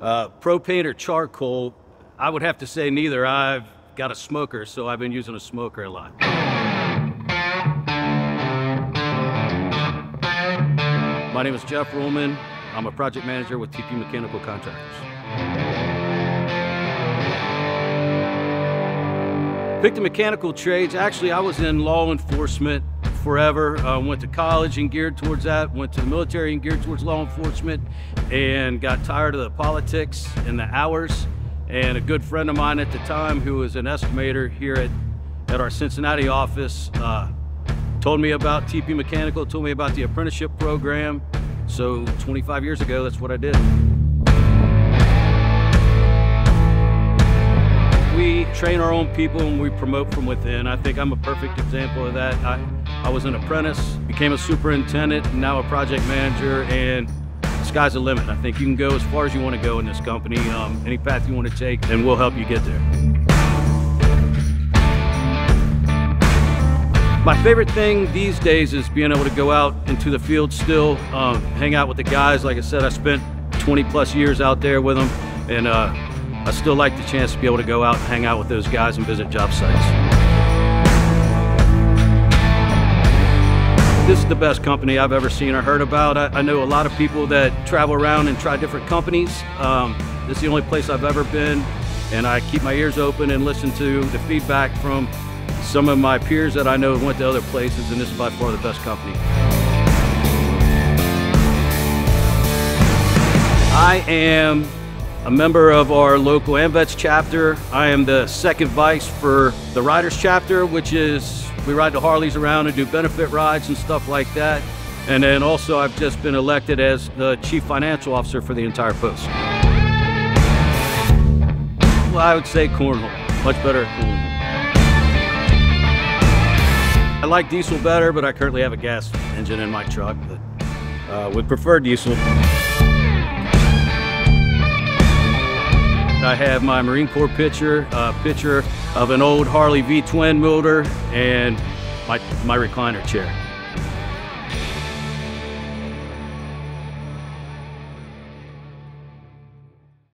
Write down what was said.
Uh, propane or charcoal, I would have to say neither. I've got a smoker, so I've been using a smoker a lot. My name is Jeff Rullman. I'm a project manager with TP Mechanical Contractors. Picked the mechanical trades. Actually, I was in law enforcement forever. Uh, went to college and geared towards that. Went to the military and geared towards law enforcement and got tired of the politics and the hours. And a good friend of mine at the time, who was an estimator here at, at our Cincinnati office, uh, told me about TP Mechanical, told me about the apprenticeship program. So 25 years ago, that's what I did. We train our own people and we promote from within. I think I'm a perfect example of that. I, I was an apprentice, became a superintendent, now a project manager, and the sky's the limit. I think you can go as far as you want to go in this company, um, any path you want to take, and we'll help you get there. My favorite thing these days is being able to go out into the field still, um, hang out with the guys. Like I said, I spent 20 plus years out there with them, and uh, I still like the chance to be able to go out and hang out with those guys and visit job sites. This is the best company I've ever seen or heard about. I, I know a lot of people that travel around and try different companies. Um, this is the only place I've ever been, and I keep my ears open and listen to the feedback from some of my peers that I know went to other places, and this is by far the best company. I am a member of our local AMVETS chapter. I am the second vice for the Riders chapter, which is we ride the Harleys around and do benefit rides and stuff like that. And then also I've just been elected as the chief financial officer for the entire post. Well, I would say cornhole, much better. I like diesel better, but I currently have a gas engine in my truck, but uh, would prefer diesel. I have my Marine Corps pitcher, a picture of an old Harley V-twin motor, and my, my recliner chair.